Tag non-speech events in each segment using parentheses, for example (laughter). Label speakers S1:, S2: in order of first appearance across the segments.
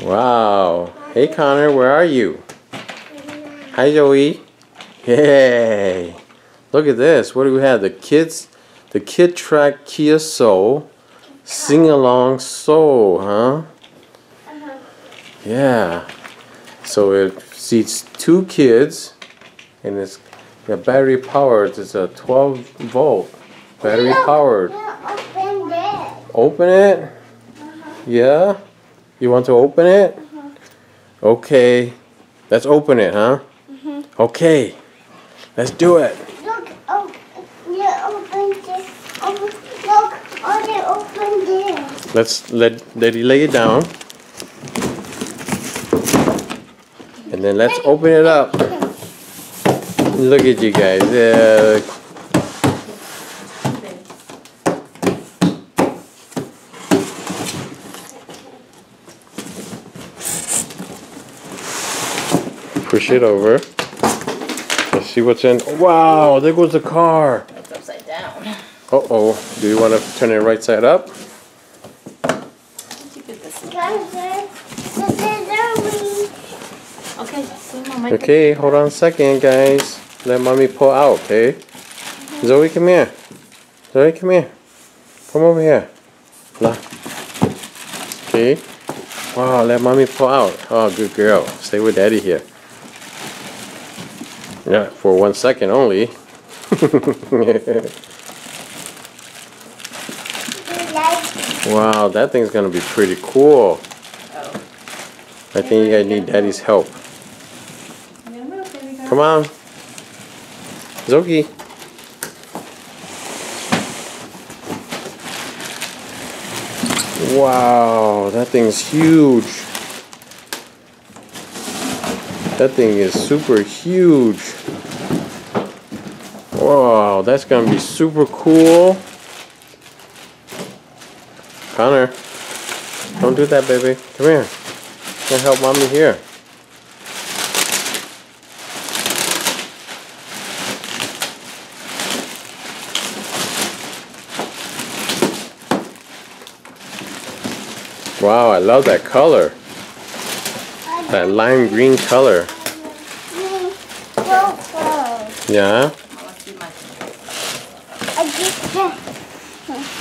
S1: Wow. Hey Connor, where are you? Hi Zoey. Yay. Look at this. What do we have? The kids, the Kid Trax Kia Soul Sing Along Soul, huh? Yeah. So it seats two kids and it's yeah, battery powered. It's a 12 volt battery powered.
S2: Open it.
S1: Open it? Yeah? You want to open it? Uh-huh. Okay. Let's open it, huh? Mm-hmm. Okay. Let's do it.
S2: Look, oh, you opened it. Open, look, oh, they opened it.
S1: Let's let Daddy lay it down. And then let's open it up. Look at you guys. Yeah. Push it over. Let's see what's in. Wow, there goes the car.
S3: It's upside down.
S1: Uh oh. Do you want to turn it right side up?
S3: You get this.
S2: Guys, this is a wing.
S3: Okay.
S1: Okay, hold on a second, guys. Let mommy pull out, okay? Zoey, come here. Zoey, come here. Come over here. La. Okay. Wow, let mommy pull out. Oh, good girl. Stay with daddy here. Yeah, for one second only. (laughs) Wow, that thing's gonna be pretty cool.
S3: Oh.
S1: I think you guys need daddy's help. Come on. Zoki. Wow, that thing's huge. That thing is super huge. Wow, that's gonna be super cool. Connor, don't do that, baby. Come here. Can help mommy here. Wow, I love that color. That lime green color. Yeah?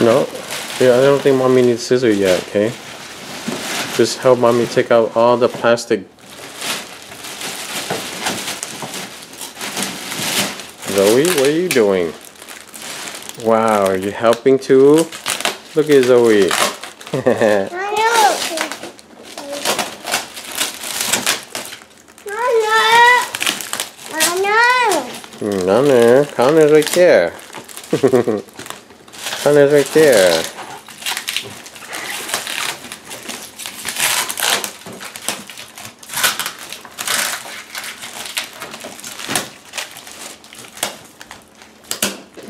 S1: No? Yeah, I don't think mommy needs scissors yet, okay? Just help mommy take out all the plastic. Zoey, what are you doing? Wow, are you helping too? Look at Zoey. (laughs)
S2: I know. I know. I know.
S1: Connor, Connor's right there. (laughs) Connor's right there.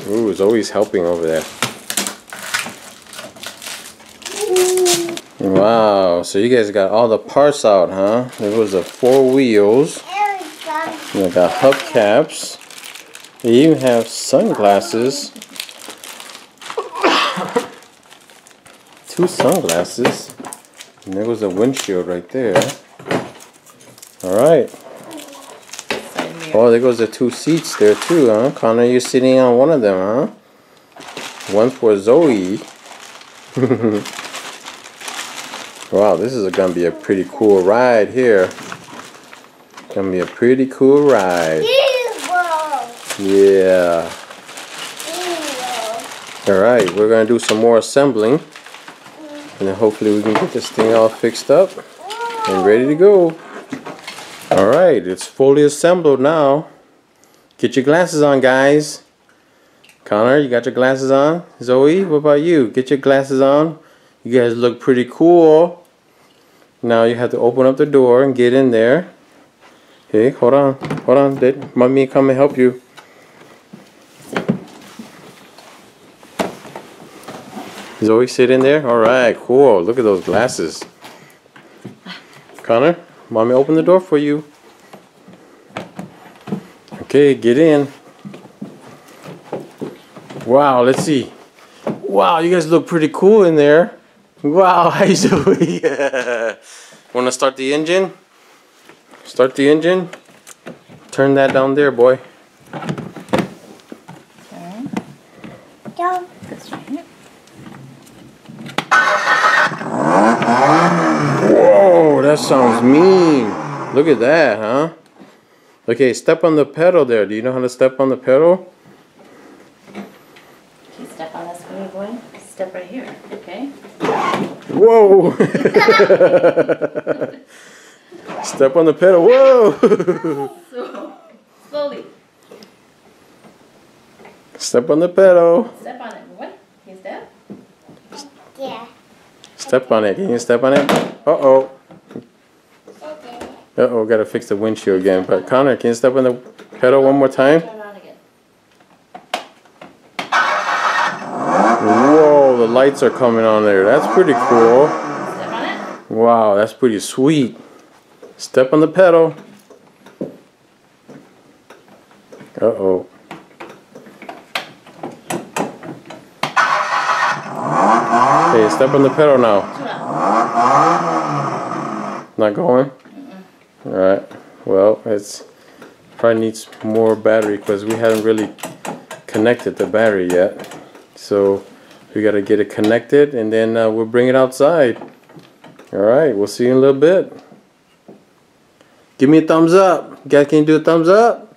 S1: Ooh, Zoey's helping over there. Wow, so you guys got all the parts out, huh? There was the four wheels.
S2: We
S1: got hubcaps. They even have sunglasses. Two sunglasses. And there was a windshield right there. Alright. Oh, there goes the two seats there too, huh? Connor, you're sitting on one of them, huh? One for Zoey. (laughs) wow, this is gonna be a pretty cool ride here. Gonna be a pretty cool ride. Yeah. Alright, we're gonna do some more assembling. And then hopefully we can get this thing all fixed up and ready to go. Alright, it's fully assembled now. Get your glasses on, guys. Connor, you got your glasses on? Zoey, what about you? Get your glasses on. You guys look pretty cool. Now you have to open up the door and get in there. Okay, hold on. Hold on. Did mommy come and help you? Zoey, sit in there. All right, cool. Look at those glasses. Connor, mommy open the door for you. Okay, get in. Wow, let's see. Wow, you guys look pretty cool in there. Wow, (laughs) hi Zoey. (laughs) Wanna start the engine? Start the engine. Turn that down there, boy.
S3: Okay.
S2: Go.
S3: This right.
S1: Whoa, that sounds mean. Look at that, huh? Okay, step on the pedal there. Do you know how to step on the pedal?
S3: Can you step on this for me, boy? Step right here, okay?
S1: Whoa! (laughs) step on the pedal. Whoa!
S3: So, slowly.
S1: step on the pedal.
S3: Step on it, boy. Can you step?
S2: Yeah.
S1: Step on it. Can you step on it? Uh oh.
S2: Okay.
S1: Uh oh, gotta fix the windshield again. But Connor, can you step on the pedal one more time?
S3: Turn on again.
S1: Whoa, the lights are coming on there. That's pretty cool.
S3: Step on it.
S1: Wow, that's pretty sweet. Step on the pedal. Uh oh. Okay, step on the pedal now. Not going? Alright. Well, it's probably needs more battery because we haven't really connected the battery yet. So we got to get it connected and then uh, we'll bring it outside. Alright, we'll see you in a little bit. Give me a thumbs up. Guys, can you do a thumbs up?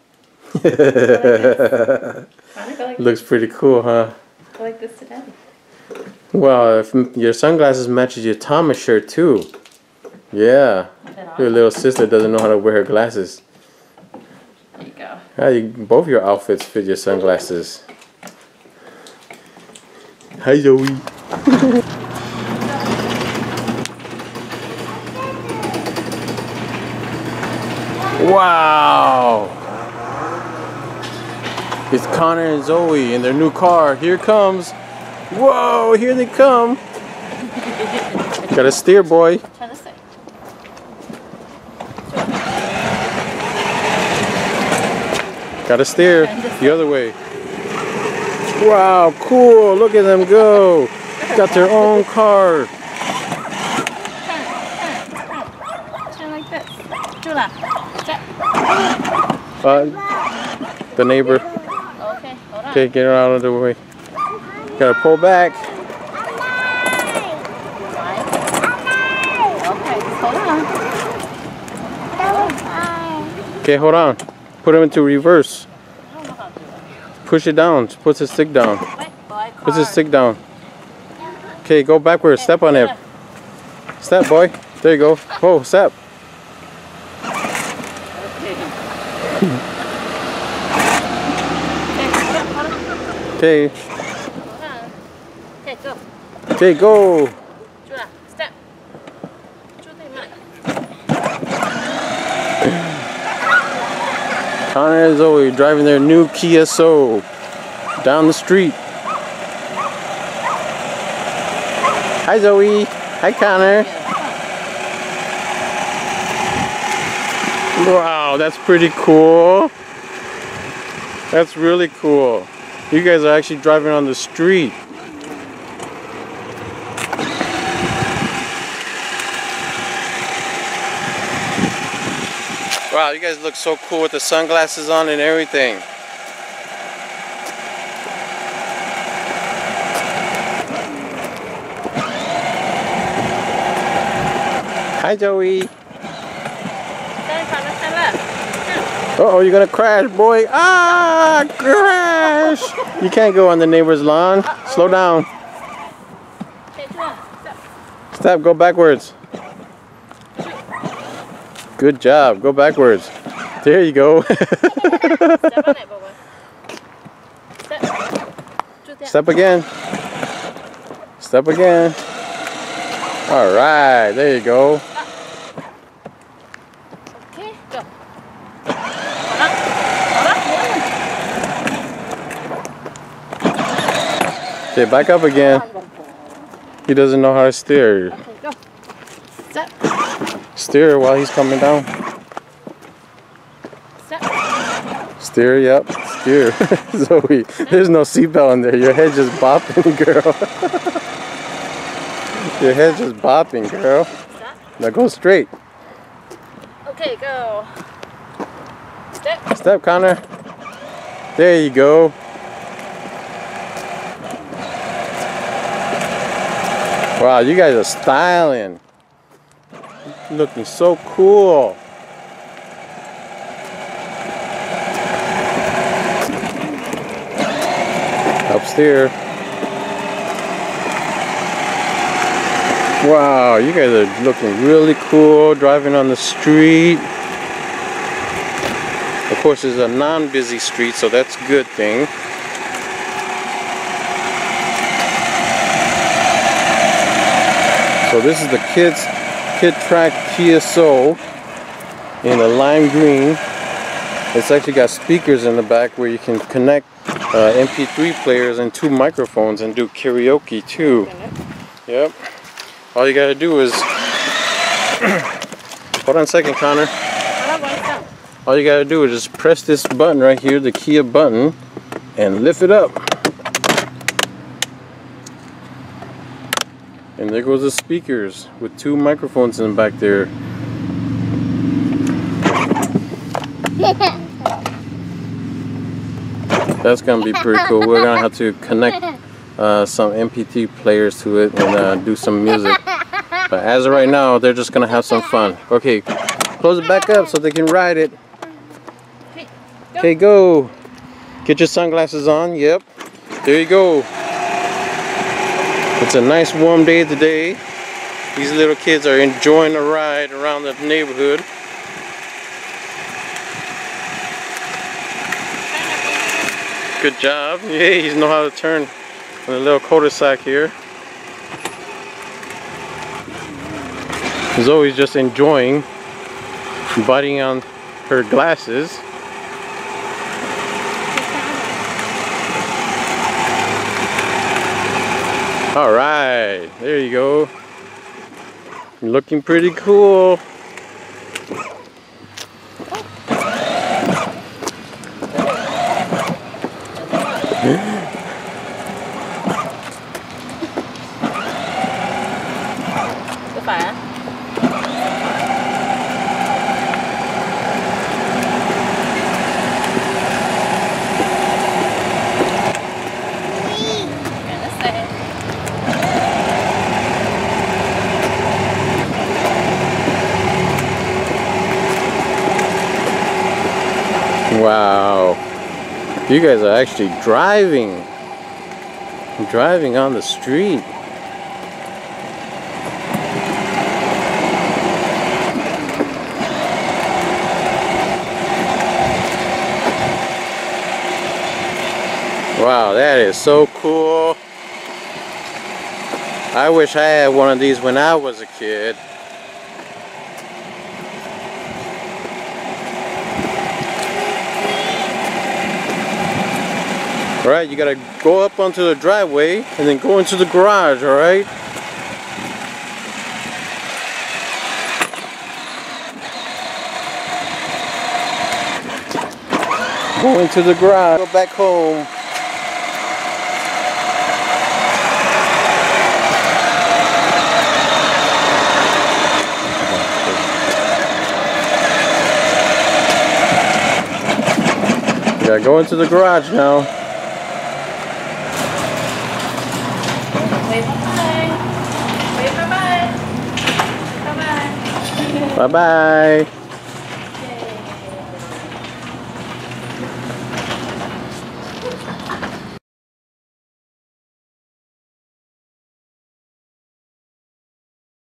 S3: Like, (laughs)
S1: Looks pretty cool, huh?
S3: go like this to daddy.
S1: Well, if your sunglasses matches your Thomas shirt too. Yeah. Your little sister doesn't know how to wear her glasses.
S3: There you go.
S1: Ah, you, both your outfits fit your sunglasses. Hi, Zoey. wow! It's Connor and Zoey in their new car. Here comes. Whoa, here they come. Gotta steer, boy.
S3: Turn this way.
S1: Gotta steer the other way. Wow, cool. Look at them go. Got their own car.
S3: Turn like this. Jula, step.
S1: Uh, the neighbor.
S3: Okay, hold on.
S1: Okay, get her out of the way. Gotta pull back.
S3: Okay, hold on.
S1: Okay, hold on. Put him into reverse.
S3: I don't know how to do it.
S1: Push it down. Put his stick down. Put his stick down. Okay, go backwards. Step on it. Step, boy. There you go. Whoa, step. (laughs)
S3: Okay,
S1: Okay,
S3: step, hold on. Hold on. Okay, go.
S1: okay, go. Connor and Zoey driving their new Kia Soul down the street. Hi Zoe. Hi Connor. Wow, that's pretty cool. That's really cool. You guys are actually driving on the street. Wow, you guys look so cool with the sunglasses on and everything. Hi Joey.
S3: Stand, Connor, stand up.
S1: Uh oh, you're gonna crash, boy. Ah, crash! You can't go on the neighbor's lawn. Slow down.
S3: Stop, Jula, step.
S1: Step, go backwards. Good job, go backwards. There you go. (laughs)
S3: Step
S1: again. Step again. All right, there you go.
S3: Okay, go.
S1: Okay, back up again. He doesn't know how to steer.
S3: Okay, go. Step.
S1: Steer while he's coming down.
S3: Step.
S1: Steer, yep, steer. (laughs) Zoey, there's no seatbelt in there. Your head just bopping, (laughs) girl. Your head's just bopping, girl. Now go straight.
S3: Okay, go. Step.
S1: Step, Connor. There you go. Wow, you guys are styling. Looking so cool. Upstairs. Wow, you guys are looking really cool driving on the street. Of course, it's a non-busy street, so that's a good thing. So this is the kids Kid Trax Soul in a lime green. It's actually got speakers in the back where you can connect uh, MP3 players and two microphones and do karaoke too. Yep. All you gotta do is (coughs) hold on a second, Connor. All you gotta do is just press this button right here, the Kia button, and lift it up. And there goes the speakers with two microphones in the back there. (laughs) That's gonna be pretty cool. We're gonna have to connect uh, some MP3 players to it and uh, do some music. But as of right now, they're just gonna have some fun. Okay, close it back up so they can ride it. Okay, go. Get your sunglasses on. Yep. There you go. It's a nice warm day today. These little kids are enjoying the ride around the neighborhood. Good job. Yeah, he's know how to turn in a little cul-de-sac here. He's always just enjoying biting on her glasses. All right, there you go. Looking pretty cool.
S3: Go fire. And this way.
S1: Wow. You guys are actually driving. Driving on the street. Wow, that is so cool. I wish I had one of these when I was a kid. Alright, you gotta go up onto the driveway and then go into the garage, alright? Go into the garage, go back home. Gotta go into the garage now. Bye.